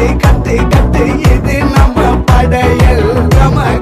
கட்டு கட்டு கட்டு இது நம்ம படையல். நமக்கு